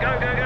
Go, go, go.